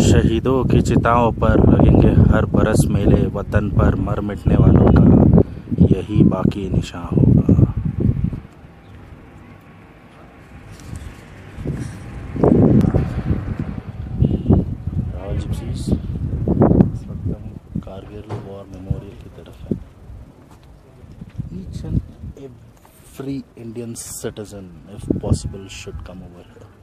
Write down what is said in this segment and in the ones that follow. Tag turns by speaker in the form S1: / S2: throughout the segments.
S1: शहीदों की चिताओं पर लगेंगे हर बरस मेले, वतन पर मर मिटने वालों का यही बाकी निशान होगा। कारगिल वॉर मेमोरियल की तरफ़ है। and every Indian citizen if possible should come over here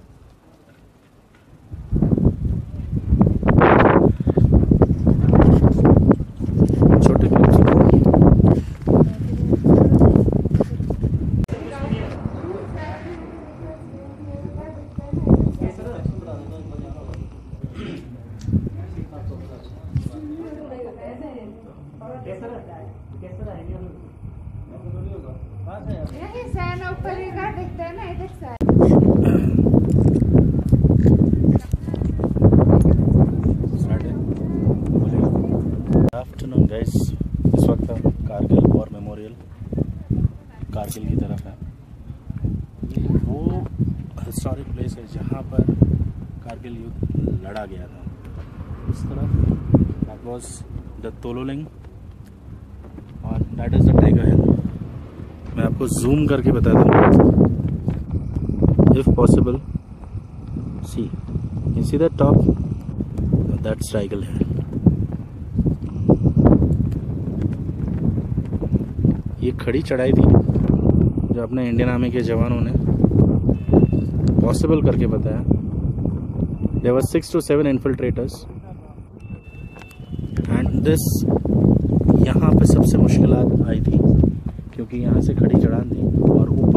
S2: ऊपर दिखता है ना इधर से
S1: आफ्टरनून गाइस इस वक्त कारगिल वॉर मेमोरियल कारगिल की तरफ़ है। वो हिस्टोरिक प्लेस है जहाँ पर कारगिल युद्ध लड़ा गया था। इस तरफ़ दैट वाज द तोलोलिंग और that is the Tiger Hill आपको जूम करके बता दूँ। If possible see you see the top that's Tiger Hill ये खड़ी चढ़ाई थी, जो अपने इंडियन आर्मी के जवानों ने पॉसिबल करके बताया। There were six to seven infiltrators and this यहाँ पे सबसे मुश्किल आई थी। क्योंकि यहाँ से खड़ी चढ़ान थी और ऊपर